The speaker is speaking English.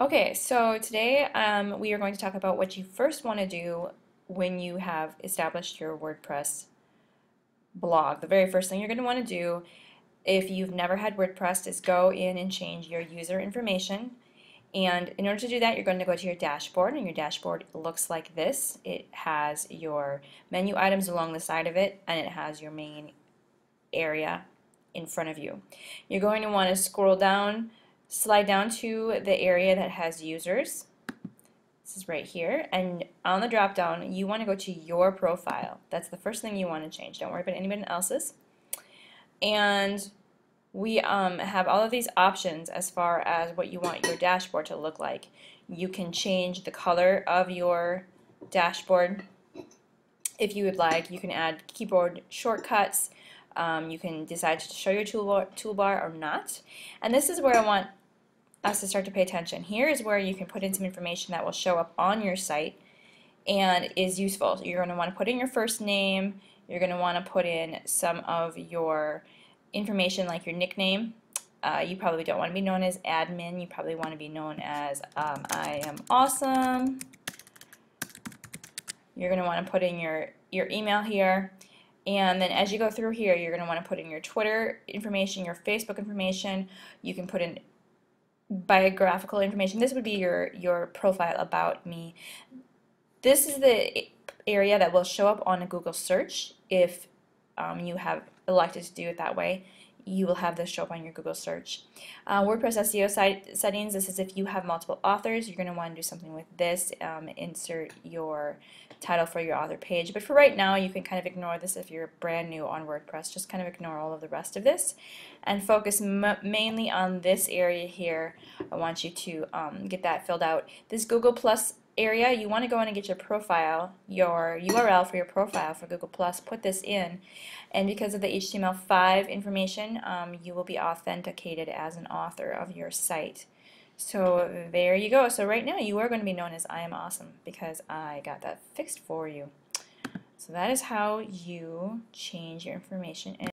Okay, so today um, we are going to talk about what you first want to do when you have established your WordPress blog. The very first thing you're going to want to do if you've never had WordPress is go in and change your user information. And in order to do that, you're going to go to your dashboard, and your dashboard looks like this. It has your menu items along the side of it, and it has your main area in front of you. You're going to want to scroll down slide down to the area that has users. This is right here. And on the drop down, you want to go to your profile. That's the first thing you want to change. Don't worry about anybody else's. And we um, have all of these options as far as what you want your dashboard to look like. You can change the color of your dashboard if you would like. You can add keyboard shortcuts. Um, you can decide to show your toolbar, toolbar or not. And this is where I want us to start to pay attention. Here is where you can put in some information that will show up on your site and is useful. You're going to want to put in your first name, you're going to want to put in some of your information like your nickname. Uh, you probably don't want to be known as admin, you probably want to be known as um, I am awesome. You're going to want to put in your, your email here. And then as you go through here, you're going to want to put in your Twitter information, your Facebook information. You can put in biographical information. This would be your, your profile about me. This is the area that will show up on a Google search if um, you have elected to do it that way you will have this show up on your Google search. Uh, WordPress SEO site settings, this is if you have multiple authors, you're going to want to do something with this, um, insert your title for your author page. But for right now, you can kind of ignore this if you're brand new on WordPress. Just kind of ignore all of the rest of this and focus mainly on this area here. I want you to um, get that filled out. This Google Plus area, you want to go in and get your profile, your URL for your profile for Google Plus, put this in, and because of the HTML5 information, um, you will be authenticated as an author of your site. So there you go. So right now you are going to be known as I am awesome because I got that fixed for you. So that is how you change your information in